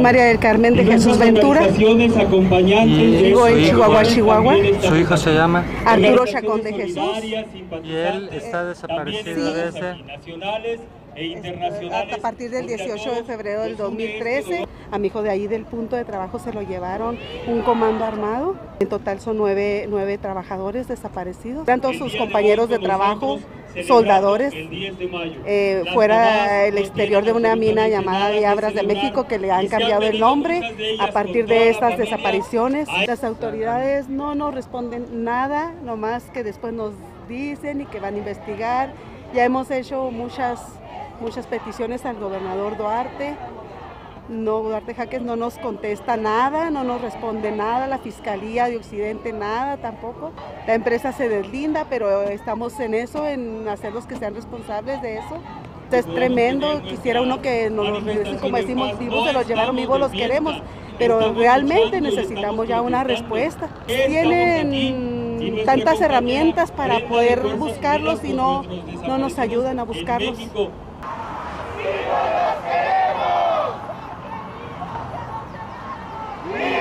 María del Carmen de Jesús Ventura. Vivo en Chihuahua, Chihuahua. ¿Su hijo se llama? Arturo Chacón de Jesús. ¿Y él está desaparecido desde? A partir del 18 de febrero del 2013, a mi hijo de ahí del punto de trabajo se lo llevaron un comando armado. En total son nueve, nueve trabajadores desaparecidos. Eran todos sus compañeros de trabajo, soldadores, eh, fuera el exterior de una mina llamada Diabras de México que le han cambiado el nombre a partir de estas desapariciones. Las autoridades no nos responden nada, nomás que después nos dicen y que van a investigar. Ya hemos hecho muchas muchas peticiones al gobernador Duarte. No, Duarte Jaques no nos contesta nada, no nos responde nada, la Fiscalía de Occidente nada tampoco. La empresa se deslinda, pero estamos en eso, en hacerlos que sean responsables de eso. Es tremendo, quisiera uno que nos los regresen, como decimos, vivos se los llevaron vivos, los queremos, pero realmente necesitamos ya una respuesta. Tienen tantas herramientas para poder buscarlos y no, no nos ayudan a buscarlos. We